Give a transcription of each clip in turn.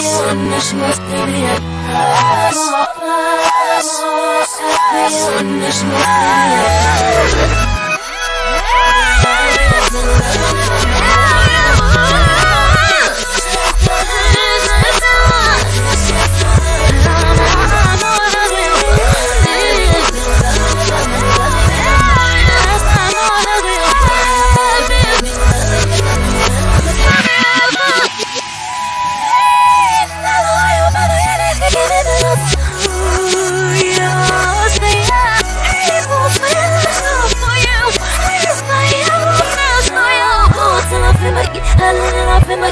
Somos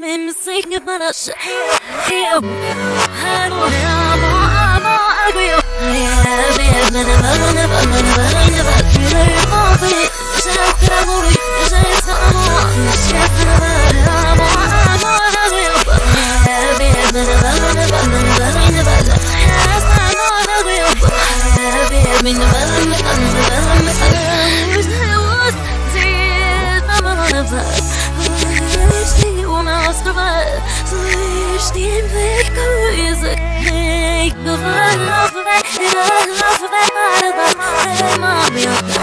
Been thinking about us. I'm not know. слышишь, у нас бывает, слышишь, ты вековый язык, вековый, новый, новый, новый, новый, новый, новый, новый, новый,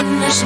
الناس